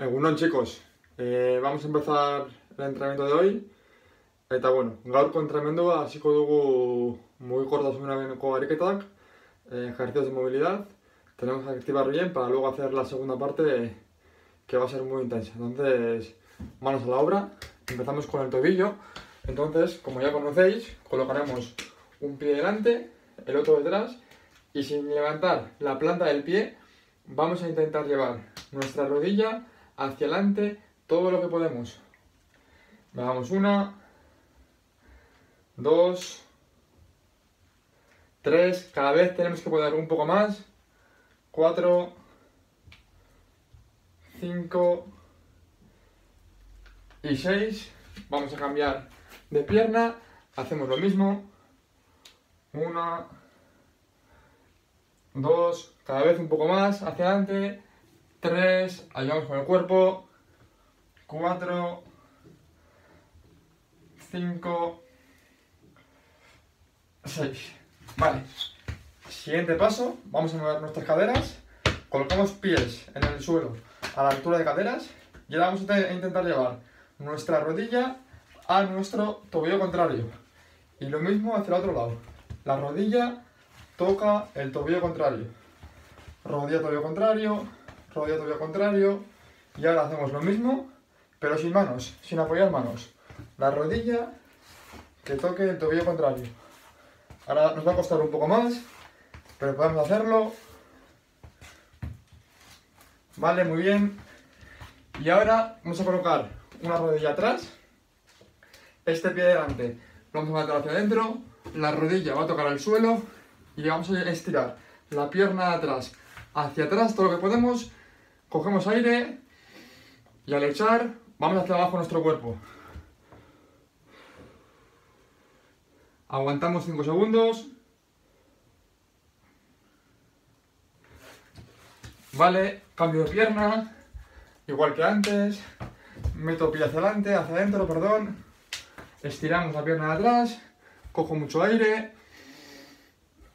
Egunon chicos, eh, vamos a empezar el entrenamiento de hoy. Eta bueno, gaurko entrenamendua hasiko dugu mugikortasunaren ariketak eh, ejercicios de movilidad. Tenemos que activar bien para luego hacer la segunda parte que va a ser muy intensa. Entonces, manos a la obra, empezamos con el tobillo. Entonces, como ya conocéis, colocaremos un pie delante, el otro detrás y sin levantar la planta del pie vamos a intentar llevar nuestra rodilla hacia adelante todo lo que podemos. Vamos una, dos, tres, cada vez tenemos que poder un poco más, cuatro, cinco y seis. Vamos a cambiar de pierna, hacemos lo mismo, una, dos, cada vez un poco más hacia adelante, 3, ayudamos con el cuerpo, 4, 5, 6. Vale, siguiente paso, vamos a mover nuestras caderas, colocamos pies en el suelo a la altura de caderas y ahora vamos a intentar llevar nuestra rodilla a nuestro tobillo contrario. Y lo mismo hacia el otro lado, la rodilla toca el tobillo contrario, rodilla tobillo contrario, rodilla tobillo contrario, y ahora hacemos lo mismo, pero sin manos, sin apoyar manos. La rodilla que toque el tobillo contrario. Ahora nos va a costar un poco más, pero podemos hacerlo. Vale, muy bien. Y ahora vamos a colocar una rodilla atrás, este pie delante lo vamos a meter hacia adentro, la rodilla va a tocar el suelo y vamos a estirar la pierna atrás hacia atrás todo lo que podemos Cogemos aire y al echar vamos hacia abajo nuestro cuerpo. Aguantamos 5 segundos. Vale, cambio de pierna, igual que antes. Meto pie hacia adelante, hacia adentro, perdón. Estiramos la pierna de atrás, cojo mucho aire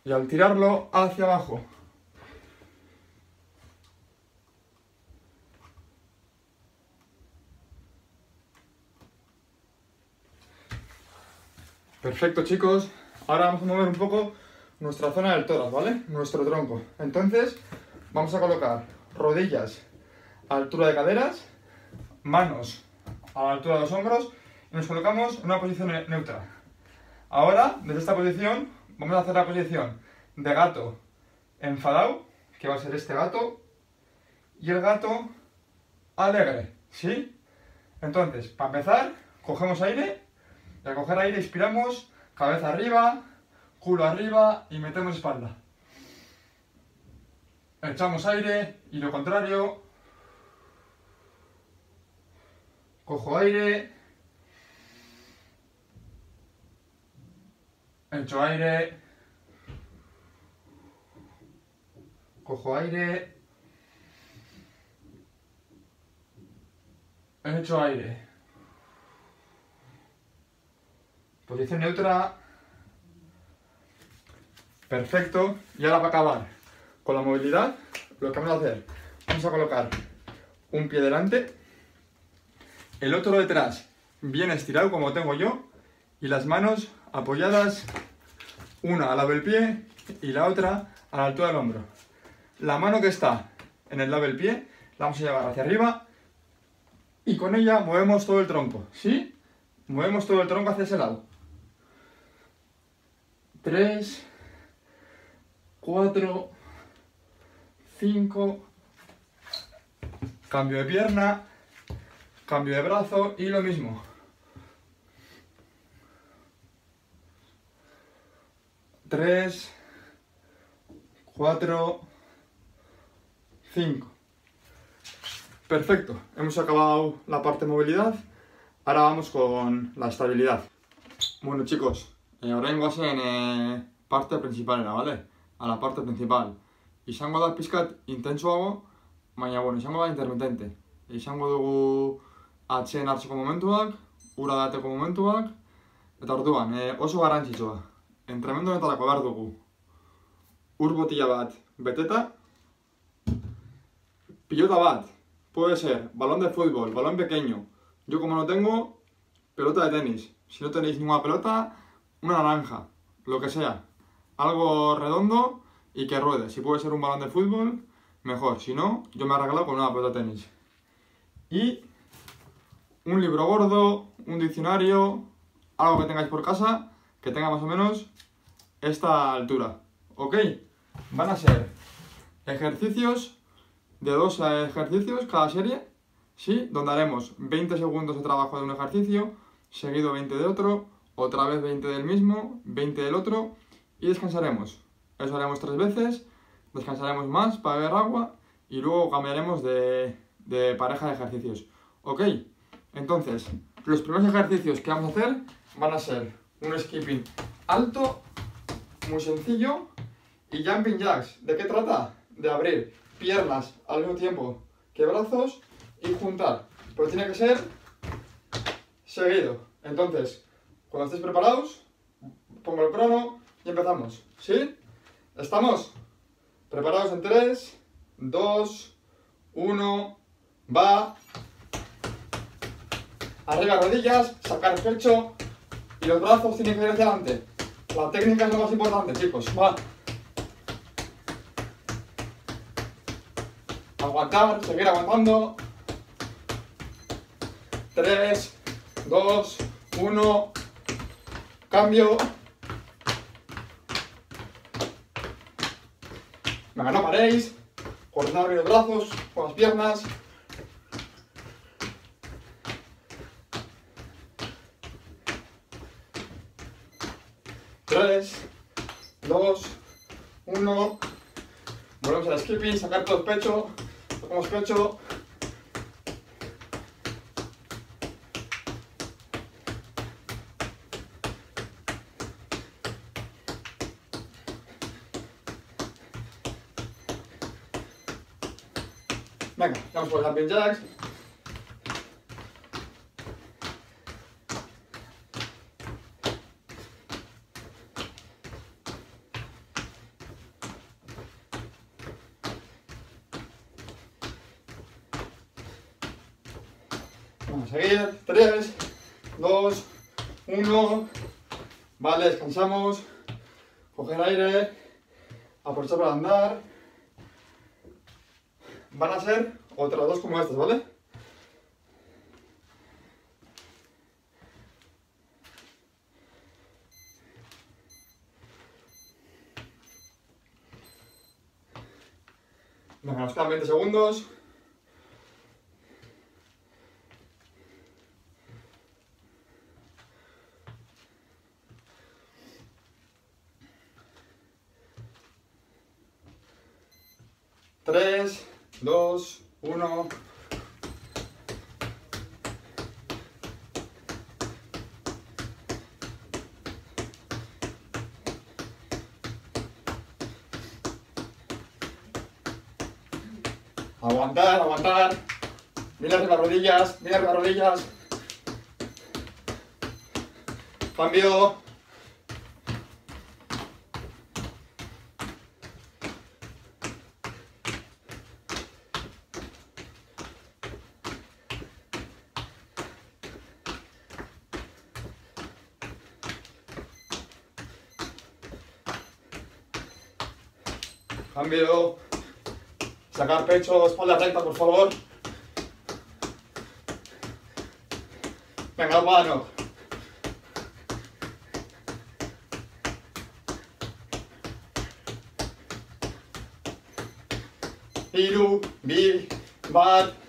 y al tirarlo hacia abajo. Perfecto, chicos. Ahora vamos a mover un poco nuestra zona del tórax, ¿vale? Nuestro tronco. Entonces, vamos a colocar rodillas a altura de caderas, manos a la altura de los hombros y nos colocamos en una posición neutra. Ahora, desde esta posición, vamos a hacer la posición de gato enfadado, que va a ser este gato, y el gato alegre, ¿sí? Entonces, para empezar, cogemos aire y coger aire inspiramos, cabeza arriba, culo arriba y metemos espalda. Echamos aire y lo contrario. Cojo aire. Echo aire. Cojo aire. Echo aire. Posición neutra. Perfecto. Y ahora para acabar con la movilidad, lo que vamos a hacer, vamos a colocar un pie delante, el otro detrás bien estirado como tengo yo, y las manos apoyadas, una al lado del pie y la otra a la altura del hombro. La mano que está en el lado del pie la vamos a llevar hacia arriba y con ella movemos todo el tronco, ¿sí? Movemos todo el tronco hacia ese lado. 3, 4, 5, cambio de pierna, cambio de brazo y lo mismo. 3, 4, 5. Perfecto, hemos acabado la parte de movilidad, ahora vamos con la estabilidad. Bueno chicos, e, orain guazen e, parte principalera, bale? Ala parte principal. Izango da pizkat intentsuago, baina, bueno, izango da intermitente. Izango dugu atxeen hartzeko momentuak, ura dateko momentuak, eta orduan, e, oso garrantzitsua. Entremendu netarako behar dugu. Ur botila bat beteta, pilota bat puede ser balón de fútbol, balón pequeño. Yo como no tengo, pelota de tenis. Si no tenéis ninguna pelota, una naranja, lo que sea. Algo redondo y que ruede. Si puede ser un balón de fútbol, mejor. Si no, yo me he arreglado con una pelota de tenis. Y un libro gordo, un diccionario, algo que tengáis por casa, que tenga más o menos esta altura. ¿Ok? Van a ser ejercicios de dos ejercicios cada serie, ¿sí? Donde haremos 20 segundos de trabajo de un ejercicio, seguido 20 de otro, otra vez 20 del mismo, 20 del otro y descansaremos. Eso haremos tres veces, descansaremos más para beber agua y luego cambiaremos de, de pareja de ejercicios. ¿Ok? Entonces, los primeros ejercicios que vamos a hacer van a ser un skipping alto, muy sencillo, y jumping jacks. ¿De qué trata? De abrir piernas al mismo tiempo que brazos y juntar. Pero tiene que ser seguido. Entonces, cuando estéis preparados, pongo el crono y empezamos. ¿Sí? ¿Estamos? Preparados en 3, 2, 1, va. Arriba rodillas, sacar el pecho y los brazos tienen que ir hacia adelante. La técnica es lo más importante, chicos. Va. Aguantar, seguir aguantando. 3, 2, 1. Cambio. Venga, no paréis. Coordinar bien los brazos con las piernas. Tres, dos, uno. Volvemos al skipping, sacar todo el pecho. Tocamos pecho. Venga, vamos por los jumping jacks. Vamos a seguir. 3, 2, 1. Vale, descansamos. Coger aire. Aprovechar para andar. Van a ser otras dos como estas, ¿vale? Nos quedan 20 segundos. Tres, dos, uno. Aguantar. Mira las rodillas, mira las rodillas. Cambio. Cambio. Sacar pecho, espalda recta, por favor. Venga, mano. Hiru, bi, bat.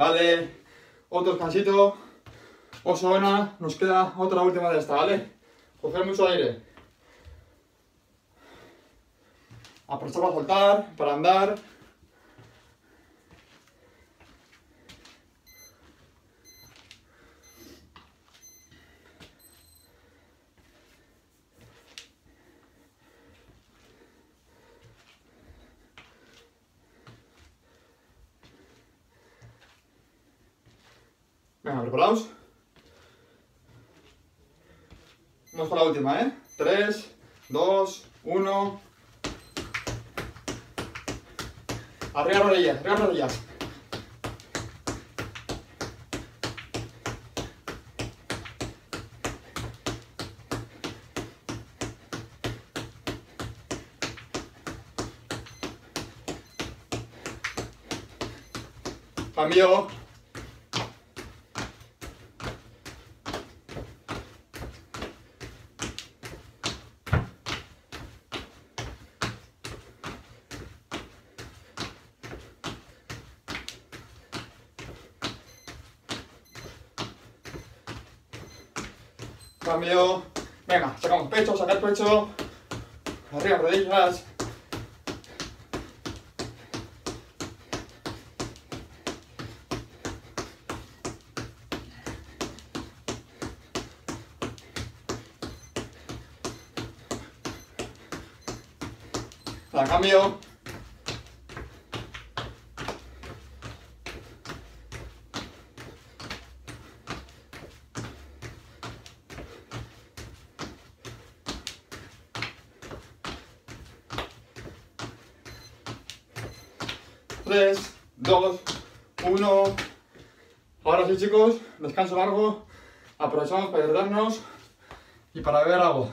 Vale, otro descansito. Os suena, nos queda otra última de esta, ¿vale? Coger mucho aire. Aprovechar para soltar, para andar. Venga, preparados. Vamos para la última, ¿eh? 3, 2, 1. Arriba rodillas, arriba rodillas. Cambio. Venga, sacamos pecho, sacar pecho. Arriba, rodillas. La cambio. Tres, dos, uno. Ahora sí chicos, descanso largo. Aprovechamos para hidratarnos y para beber agua.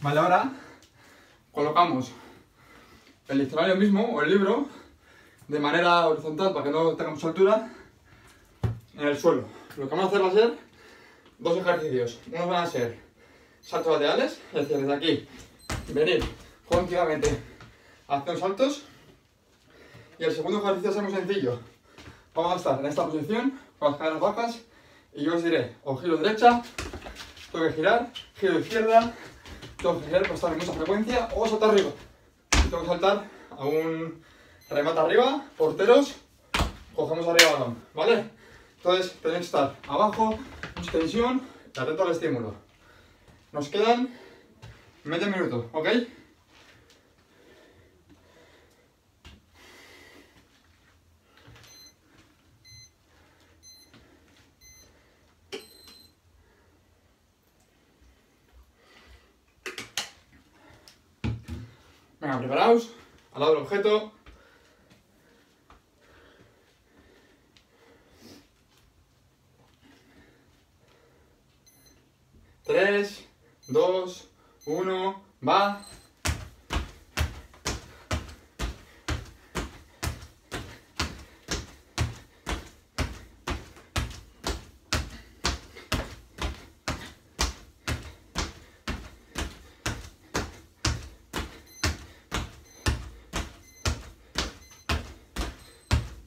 Vale, ahora colocamos el diccionario mismo o el libro de manera horizontal para que no tengamos altura en el suelo. Lo que vamos a hacer va a ser dos ejercicios. Unos van a ser saltos laterales, es decir, desde aquí venir continuamente los saltos. Y el segundo ejercicio es muy sencillo. Vamos a estar en esta posición con las caderas bajas y yo os diré o giro derecha, tengo que girar, giro izquierda, tengo que girar estar en mucha frecuencia o saltar arriba. Tengo que saltar a un remate arriba, porteros, cogemos arriba el balón, ¿vale? Entonces tenéis que estar abajo, tensión y atento al estímulo. Nos quedan medio minuto, ¿ok? Venga, preparaos. Al lado del objeto. Tres, dos, uno, va.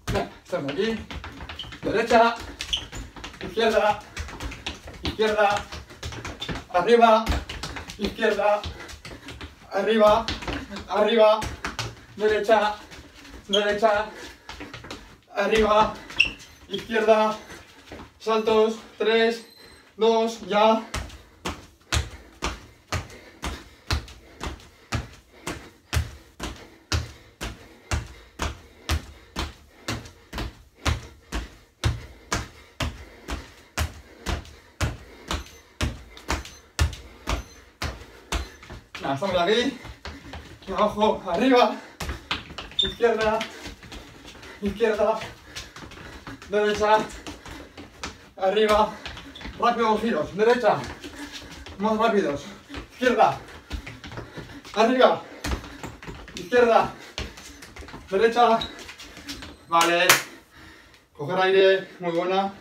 Venga, estamos aquí. Derecha, izquierda, izquierda, arriba, izquierda, arriba, arriba, derecha, derecha, arriba, izquierda, saltos, 3, 2, ya. Estamos aquí. Abajo, arriba. Izquierda. Izquierda. Derecha. Arriba. Rápido giros. Derecha. Más rápidos. Izquierda. Arriba. Izquierda. Derecha. Vale. Coger aire. Muy buena.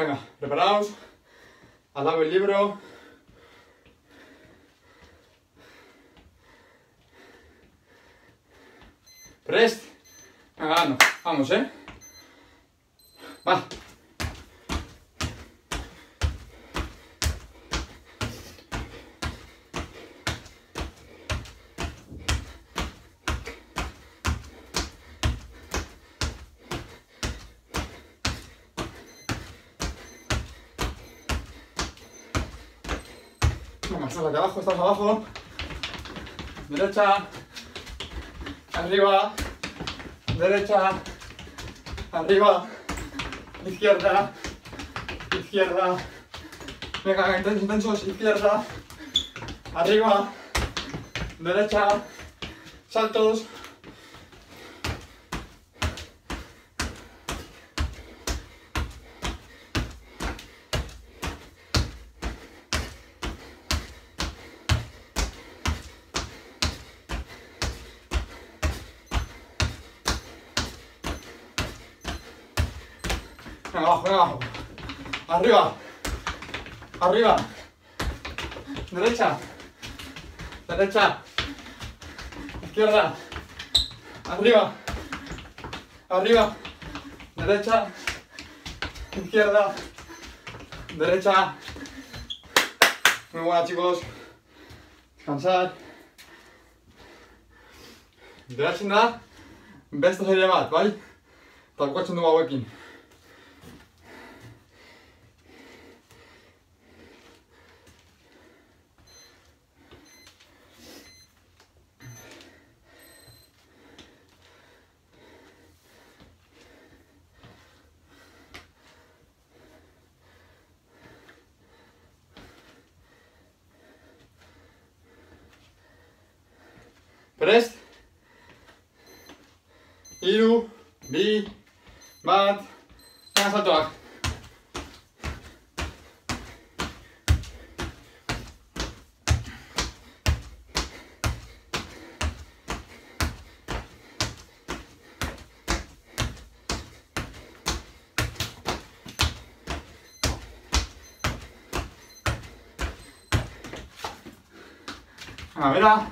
Venga, preparaos. Al lado el libro. Venga, no. Vamos, ¿eh? Va. Venga, aquí abajo. Derecha. Arriba. Derecha. Arriba. Izquierda. Izquierda. Venga, intensos. Izquierda. Arriba. Derecha. Saltos. Venga, abajo, venga, abajo. Arriba. Arriba. Derecha. Derecha. Izquierda. Arriba. Arriba. Derecha. Izquierda. Derecha. Muy buena, chicos. Descansar. Derecha da beste serie bat, bai? Eta bukatzen dugu hauekin. Prest. Hiru, bi, bat, eta saltoak. A bera,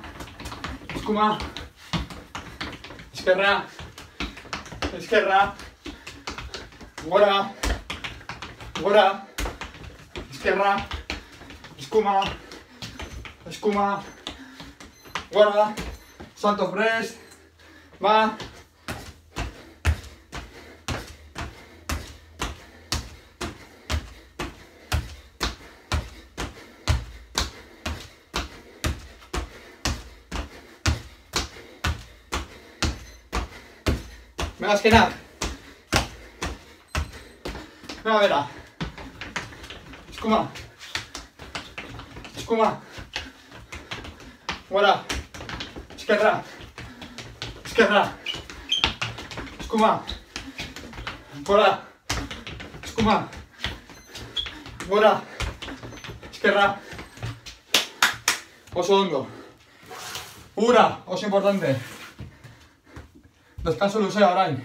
eskuma, eskerra, eskerra, gora, gora, eskerra, eskuma, eskuma, gora, salto press, va, Más que nada. Eskuma. Eskuma. Gora. Eskerra. Eskerra. Eskuma. Gora. Eskuma. Gora. Eskerra. Oso ondo. Ura, oso importante. Descanso luzea orain.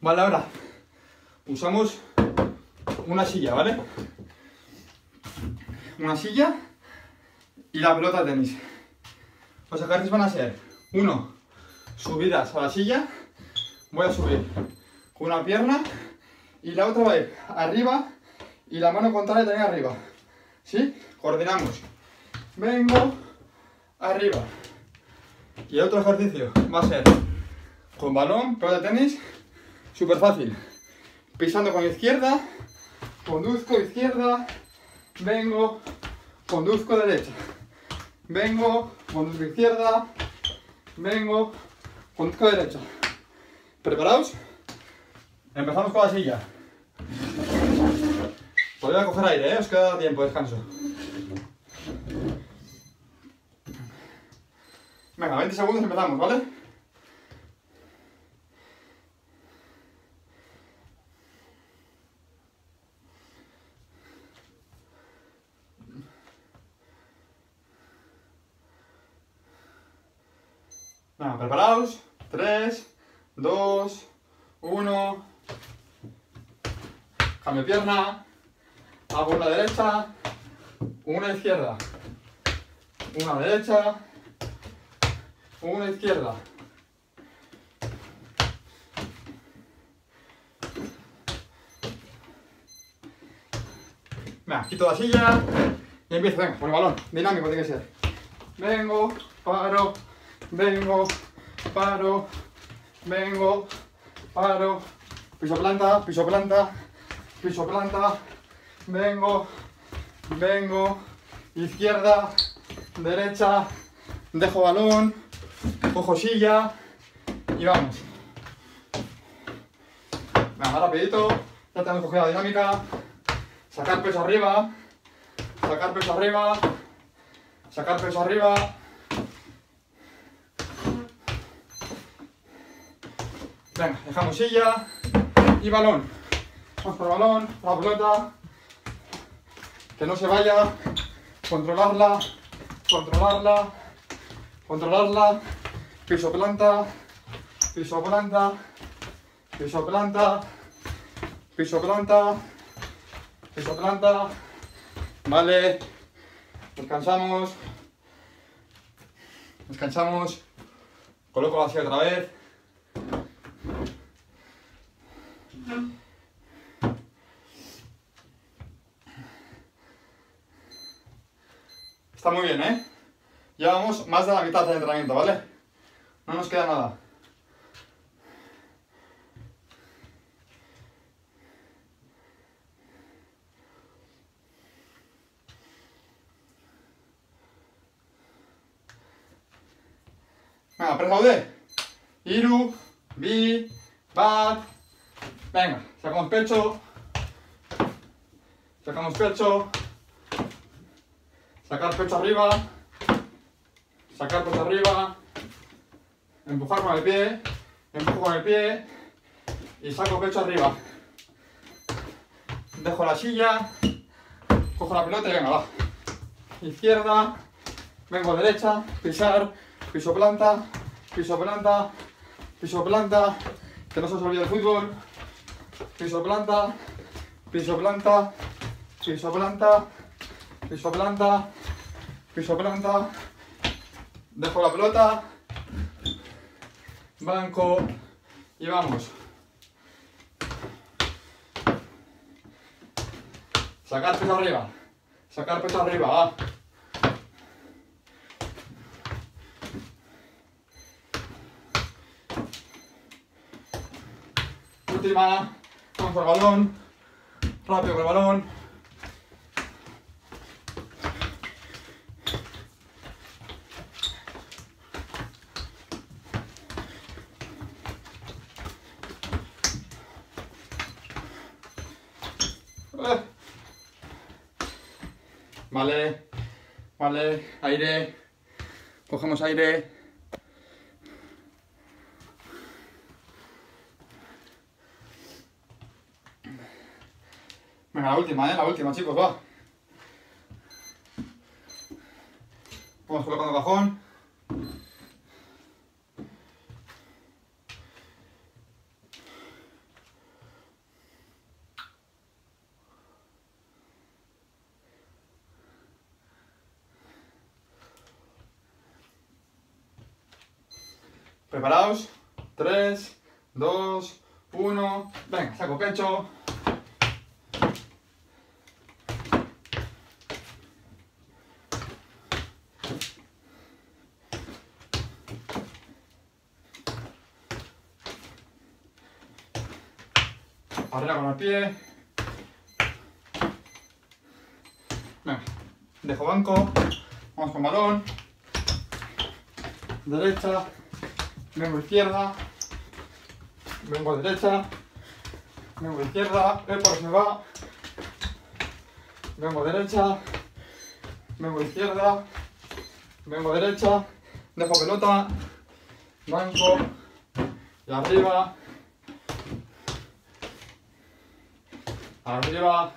Vale, ahora usamos una silla, ¿vale? Una silla y la pelota de tenis. Los ejercicios van a ser uno, subidas a la silla. Voy a subir con una pierna y la otra va a ir arriba y la mano contraria también arriba. ¿Sí? Coordinamos. Vengo arriba. Y otro ejercicio va a ser con balón, pelota de tenis, súper fácil. Pisando con izquierda, conduzco izquierda, vengo, conduzco derecha. Vengo, conduzco izquierda, vengo, conduzco derecha. ¿Preparados? Empezamos con la silla. Podría coger aire, ¿eh? Os queda tiempo de descanso. Venga, 20 segundos empezamos, ¿vale? Venga, preparados. 3, 2, 1. Cambio pierna. Una derecha, una izquierda. Una derecha, una izquierda. Venga, quito la silla y empiezo, venga, con el balón. Dinámico tiene que ser. Vengo, paro, vengo, paro, vengo, paro, piso planta, piso planta, piso planta, vengo, vengo, izquierda, derecha, dejo balón, cojo silla y vamos. Venga, rapidito, ya tenemos cogida la dinámica, sacar peso arriba, sacar peso arriba, sacar peso arriba, Venga, dejamos silla y balón. El balón, la pelota. Que no se vaya. Controlarla, controlarla, controlarla. Piso planta, piso planta, piso planta, piso planta, piso planta. Vale. Descansamos. Descansamos. Coloco silla otra vez. Está muy bien, ¿eh? Llevamos más de la mitad del entrenamiento, ¿vale? No nos queda nada. Venga, presa UD. Iru, bi, bat. Venga, sacamos pecho. Sacamos pecho. Sacar pecho arriba. Sacar pecho arriba. Empujar con el pie. Empujo con el pie. Y saco pecho arriba. Dejo la silla. Cojo la pelota y venga, va. Izquierda. Vengo derecha. Pisar. Piso planta. Piso planta. Piso planta. Que no se os olvide el fútbol. Piso planta. Piso planta. Piso planta. Piso planta. Dejo la pelota. Banco. Y vamos. Sacar peso arriba. Sacar peso arriba. Última. Vamos el balón. Rápido con el balón. Vale, vale, aire, cogemos aire. Venga, la última, ¿eh? La última, chicos, va. Vamos colocando el bajón. Preparaos. 3, 2, 1. Venga, saco pecho. Arriba con el pie. Venga, dejo banco. Vamos con balón. Derecha. Vengo izquierda. Vengo derecha. Vengo izquierda. Epa, se me va. Vengo derecha. Vengo izquierda. Vengo derecha. Dejo pelota. Banco. Y arriba. Arriba.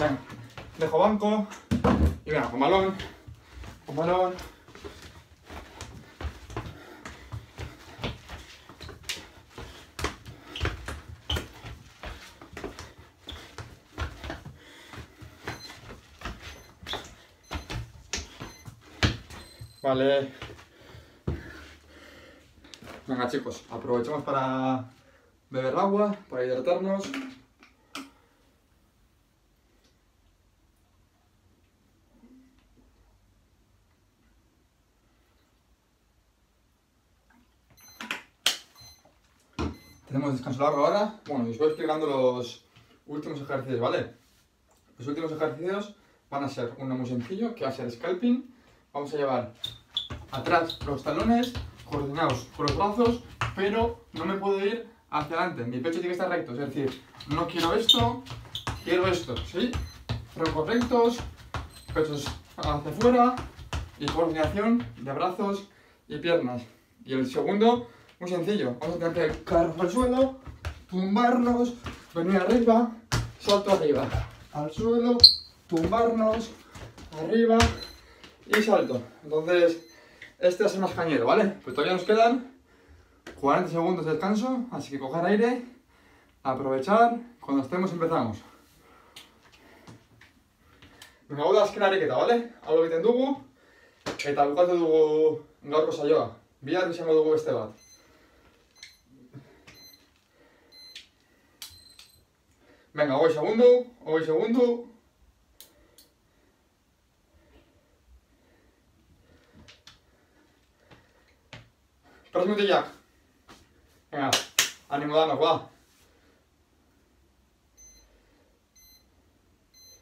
Venga, dejo banco. Y venga, con balón. Con balón. Vale. Venga chicos, aprovechemos para beber agua, para hidratarnos. Tenemos descanso largo ahora. Bueno, os voy explicando los últimos ejercicios, ¿vale? Los últimos ejercicios van a ser uno muy sencillo, que va a ser scalping. Vamos a llevar atrás los talones, coordinados con los brazos, pero no me puedo ir hacia adelante. Mi pecho tiene que estar recto, es decir, no quiero esto, quiero esto, ¿sí? Troncos rectos, pechos hacia afuera y coordinación de brazos y piernas. Y el segundo, muy sencillo, vamos a tener que caer al suelo, tumbarnos, venir arriba, salto arriba, al suelo, tumbarnos, arriba y salto. Entonces, este a ser más cañero, ¿vale? Pues todavía nos quedan 40 segundos de descanso, así que coger aire, aprovechar, cuando estemos empezamos. Venga, hau da azken ariketa, bale? Hau egiten dugu, eta bukatu dugu gaurko saioa. Bihar izango dugu beste bat. Venga, hogei segundu, hogei segundu. Tres minutilak. Venga, animo danok, ba.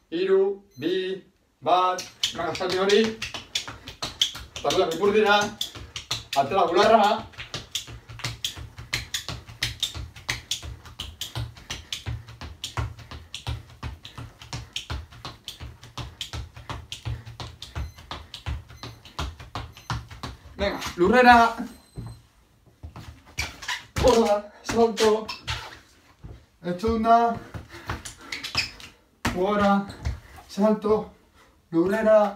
Iru, bi, bat, venga, salti hori. Tarduak ipur dira. Atela bularra. Lurrera. Hola, salto. Echunda. Fuera. Salto. Lurrera.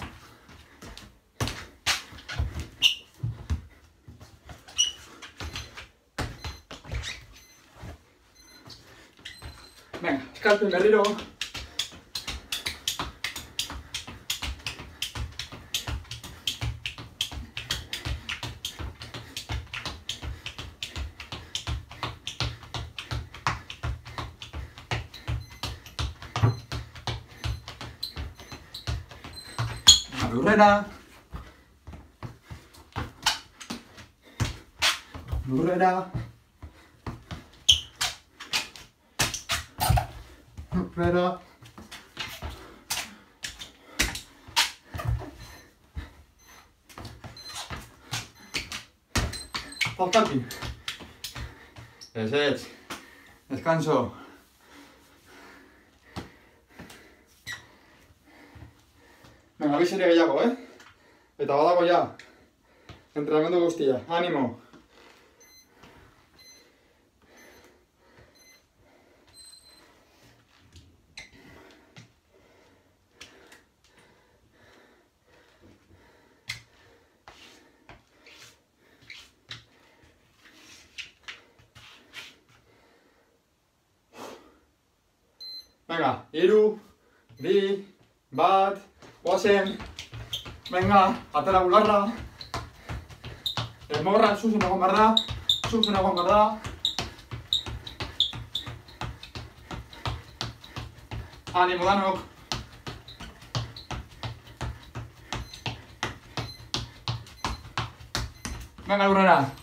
Venga, berriro. Venga, Lurrera. Lurrera. Descanso. Serie gehiago, eh? Eta badago ja. Entrenamendu guztia. Animo. Atera bularra. Emorra, zuzen egon behar da. Zuzen egon behar da. Animo danok. Venga, lurrera.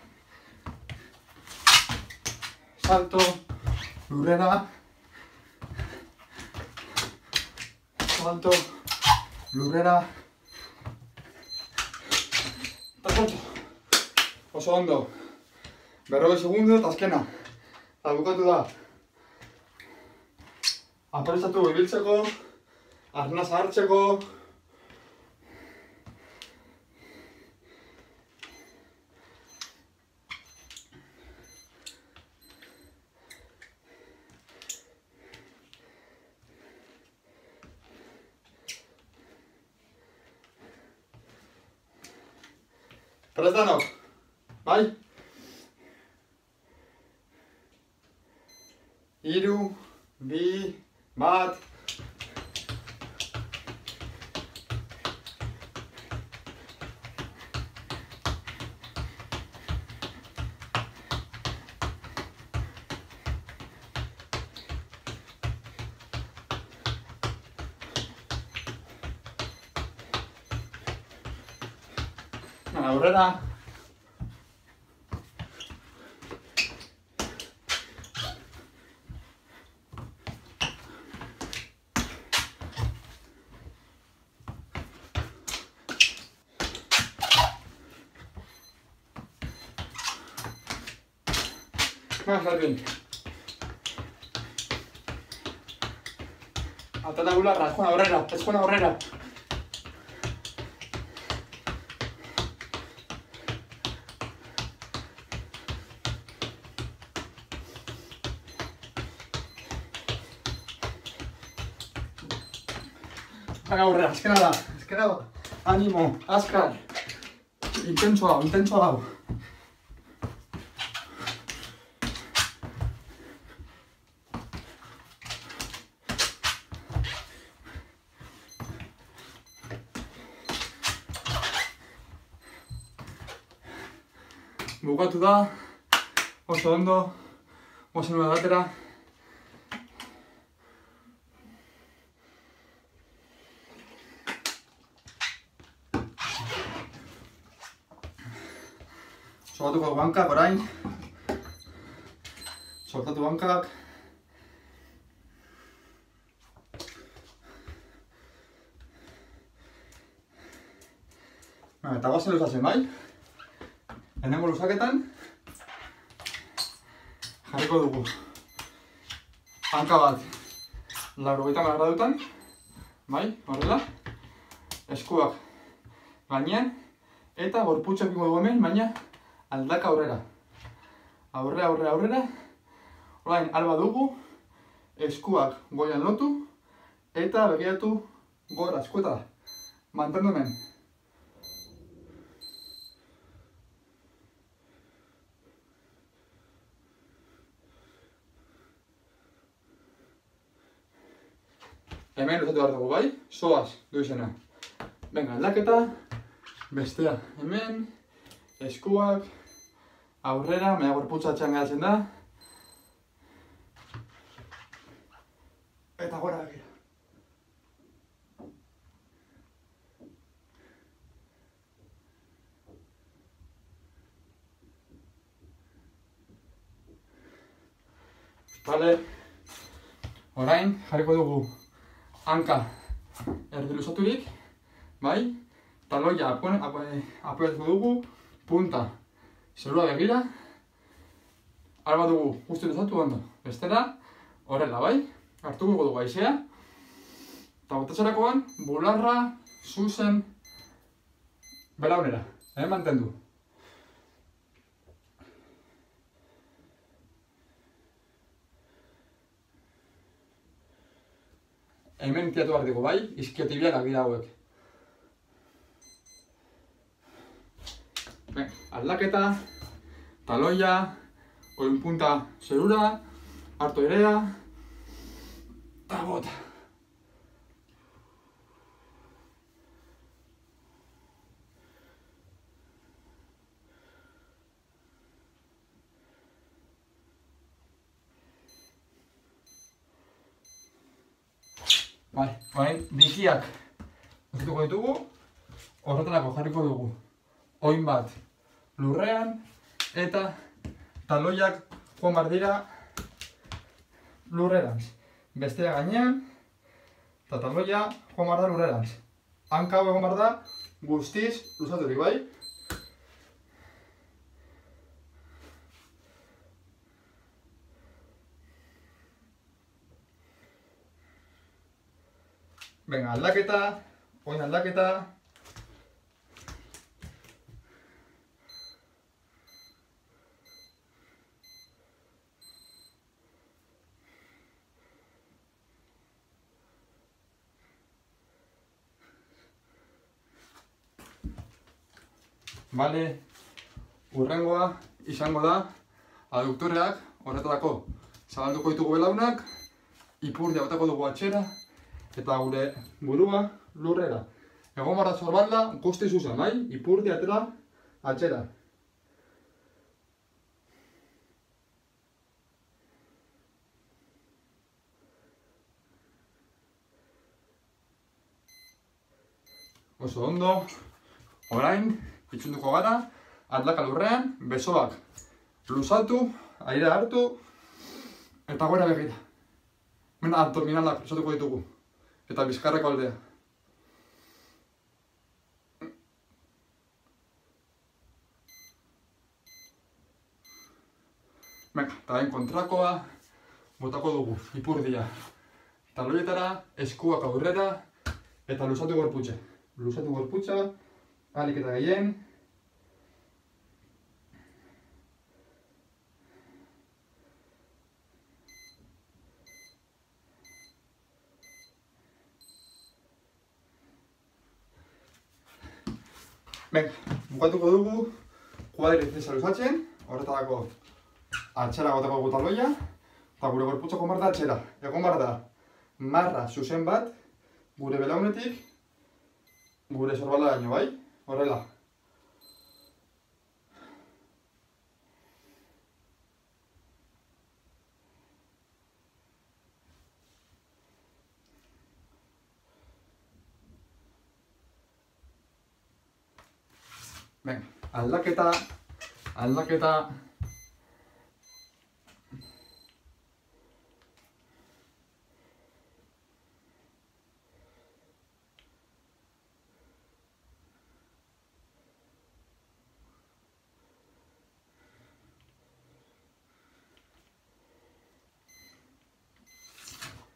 salto, lurrera, salto, lurrera, eta salto. Oso ondo. Berrogei segundo eta azkena. Eta bukatu da. Aprestatu ibiltzeko, arnaz hartzeko, Prestanok, bai? Iru, bi, bat. Aurrera. Más jardín. Atala bularra, ez joan aurrera, ez joan aurrera. Haga aurrera, azkena da, azkena da. Animo, azkar. Intentsu hau, intentsu bukatu da, oso ondo, mozen nola datera. Soltatuko bankak orain, soltatu bankak, ba, Eta gozen eusatzen bai, Lehenengo luzaketan jarriko dugu hanka bat laurogeita gradutan, bai, horrela, eskuak gainean, eta gorputza epiko dugu hemen, baina aldaka aurrera. Aurrera, aurrera, aurrera. Orain, alba dugu, eskuak goian lotu, eta begiratu gora, eskueta. Mantendu hemen. Hemen luzatu behar dugu, bai? Soaz, du izena. Venga, aldaketa. Bestea, hemen. Eskuak. Aurrera, mea gorputza atxean geratzen da. Eta gora begira. Vale. Orain, jarriko dugu hanka erdi luzaturik, bai? Taloia apoiatuko dugu, punta zerua begira, alba dugu guzti luzatu ondo. Bestera, horrela, bai? Hartuko dugu aizea, eta botatzerakoan, bularra, zuzen, belaunera, eh, mantendu. Hemen tiratu behar dugu, bai? Iskiotibiak dira hauek. Ben, aldaketa, taloia, oin punta zerura, hartu erea, eta bota. Bai, orain bikiak utzituko ditugu, horretarako jarriko dugu oin bat lurrean eta taloiak joan behar dira lurrerantz. Bestea gainean eta taloia joan behar da lurrerantz. Hanka hau egon behar da guztiz luzaturik, bai? Venga, aldaketa, oin aldaketa. Vale, urrengoa izango da aduktoreak horretarako zabalduko ditugu belaunak, ipurdia botako dugu atxera, eta gure burua lurrera. Egon barra zorbalda, guzti zuzen, bai? Ipurdi atera, atxera. Oso ondo, orain, itxunduko gara, aldaka lurrean, besoak luzatu, aire hartu, eta gora begira. Mena abdominalak luzatuko ditugu eta bizkarreko aldea. Venga, eta kontrakoa, botako dugu, ipurdia. Taloietara, eskuak aurrera, eta lusatu gorputxe. Lusatu gorputxa, alik eta gehien, Venga, bukatuko dugu kuadrizesa luzatzen, horretarako atxera gotako dugu taloia, eta gure gorputzako marra atxera. Egon bar da, marra zuzen bat, gure belaunetik, gure sorbala daño, bai? Horrela. Venga, aldaketa, aldaketa.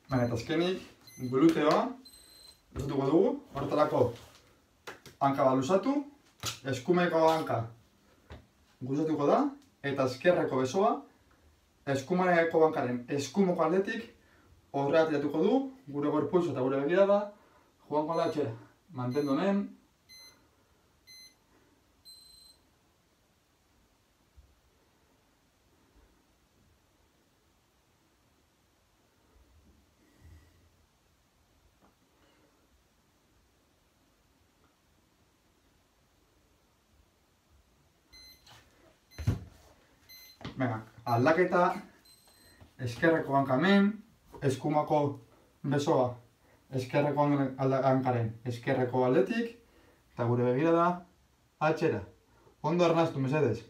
Baina, eta azkenik, gluteoa, luzatuko dugu, horretarako hanka bat luzatu, eskumeko hanka guzatuko da, eta eskerreko besoa, eskumaneko bankaren eskumoko aldetik horreat du, gure gorpulso eta gure begirada, joango da etxera. Mantendu hemen, Venga, aldaketa, eskerreko hankamen, eskumako besoa, eskerreko hankaren eskerreko aldetik, eta gure begira da, atxera. Ondo arnaztu, mesedez.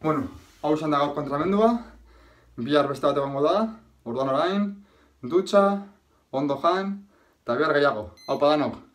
Bueno, hau izan da gaur kontramendua, bihar beste bat egongo da, orduan orain, dutxa, ondo jan, eta bihar gehiago. Hau padanok!